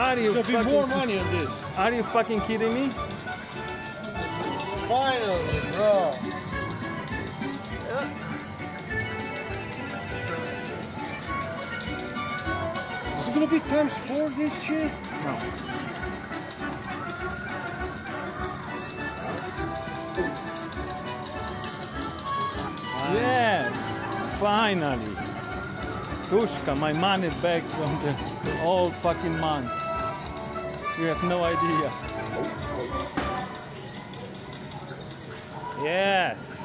Are you There'll be more money on this. are you fucking kidding me? Finally, bro. Is it gonna be times four this shit? No. Yes, finally. Tushka, my money back from the old fucking month. You have no idea. Yes.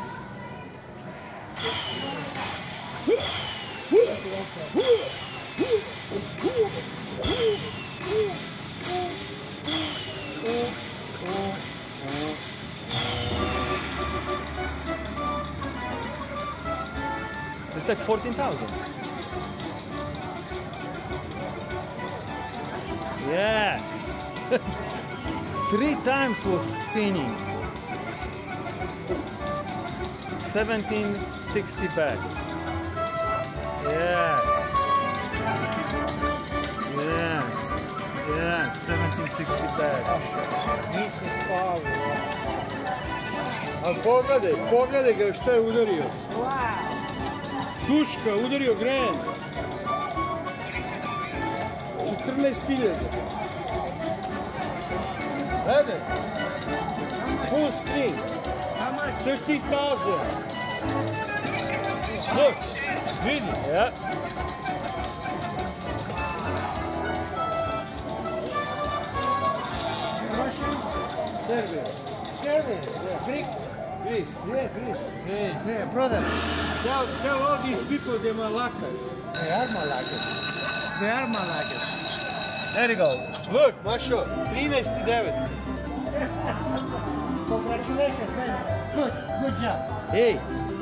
It's like 14,000. Yes. Three times was spinning. 1760 back. Yes. Yes. Yes. 1760 back. Nisam spavao. Ali pogledaj, pogledaj ga šta je udario. Tuška, udario Grand. 14.000. Gledaj. Full screen. How much? 30,000. Look, vidi. Yeah. Russian? Serbia. Serbia, yeah. Greek. Greek. Yeah, Greece. Greek. Yeah, brother. Tell, tell all these people they're Malakas. They are Malakas. They are Malakas. There you go. Look, Mašo, 13.900. Congratulations, man. Good, good job. Ej,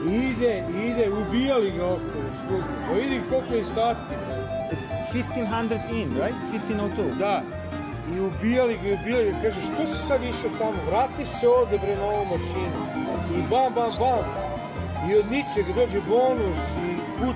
ide, ide, ubijali ga okolo svugdje. Pa vidi koliko je sati. It's 1500 in, right? 1502. Da. I ubijali ga, ubijali ga. Kaže, što si sad išao tamo? Vrati se ovde bre na ovu mašinu. I bam, bam, bam. I od ničeg dođe bonus i put